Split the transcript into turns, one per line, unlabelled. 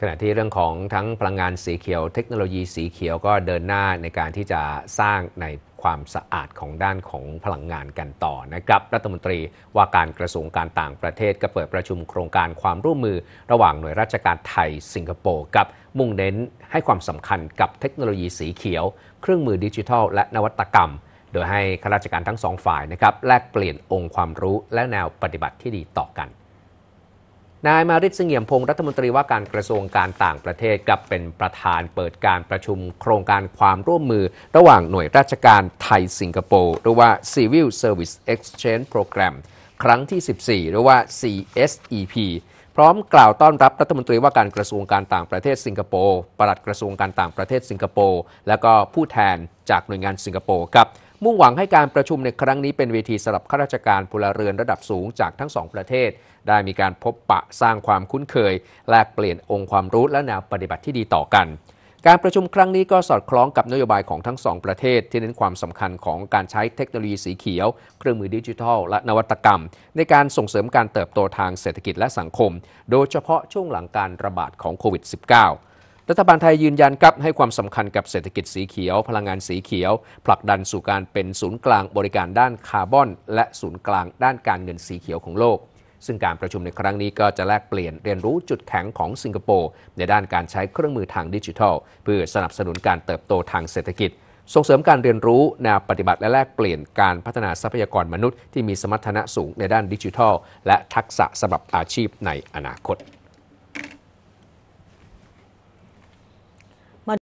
ขณะที่เรื่องของทั้งพลังงานสีเขียว เทคโนโลยีสีเขียวก็เดินหน้าในการที่จะสร้างในความสะอาดของด้านของพลังงานกันต่อนะครับ รัฐมนตรีว่าการกระทรวงการต่างประเทศก็เปิดประชุมโครงการความร่วมมือ ระหว่างหน่วยราชการไทยสิงคโปร์กับมุ่งเน้นให้ความสำคัญกับเทคโนโลยีสีเขียว เครื่องมือดิจิทัล และนวัตกรรม โดยให้ข้าราชการทั้งสองฝ่ายนะครับแลกเปลี่ยนองค์ความรู้และแนวปฏิบัติที่ดีต่อกัน นายมาริศเสงี่ยมพงศ์รัฐมนตรีว่าการกระทรวงการต่างประเทศกับเป็นประธานเปิดการประชุมโครงการความร่วมมือ ระหว่างหน่วยราชการไทยสิงคโปร์หรือว่า Civil Service Exchange Program ครั้งที่ 14 หรือว่า CSEP พร้อมกล่าวต้อนรับรัฐมนตรีว่าการกระทรวงการต่างประเทศสิงคโปร์ปลัดกระทรวงการต่างประเทศสิงคโปร์และก็ผู้แทนจากหน่วยงานสิงคโปร์ครับ มุ่งหวังให้การประชุมในครั้งนี้เป็นเวทีสำหรับข้าราชการพลเรือนระดับสูงจากทั้งสองประเทศ ได้มีการพบปะสร้างความคุ้นเคย แลกเปลี่ยนองค์ความรู้และแนวปฏิบัติที่ดีต่อกัน การประชุมครั้งนี้ก็สอดคล้องกับนโยบายของทั้งสองประเทศ ที่เน้นความสำคัญของการใช้เทคโนโลยีสีเขียว เครื่องมือดิจิทัล และนวัตกรรม ในการส่งเสริมการเติบโตทางเศรษฐกิจและสังคม โดยเฉพาะช่วงหลังการระบาดของโควิด -19 รัฐบาลไทยยืนยันครับให้ความสำคัญกับเศรษฐกิจสีเขียว พลังงานสีเขียว ผลักดันสู่การเป็นศูนย์กลางบริการด้านคาร์บอน และศูนย์กลางด้านการเงินสีเขียวของโลก ซึ่งการประชุมในครั้งนี้ก็จะแลกเปลี่ยนเรียนรู้จุดแข็งของสิงคโปร์ในด้านการใช้เครื่องมือทางดิจิทัล เพื่อสนับสนุนการเติบโตทางเศรษฐกิจ ส่งเสริมการเรียนรู้แนวปฏิบัติและแลกเปลี่ยนการพัฒนาทรัพยากรมนุษย์ที่มีสมรรถนะสูงในด้านดิจิทัล และทักษะสำหรับอาชีพในอนาคต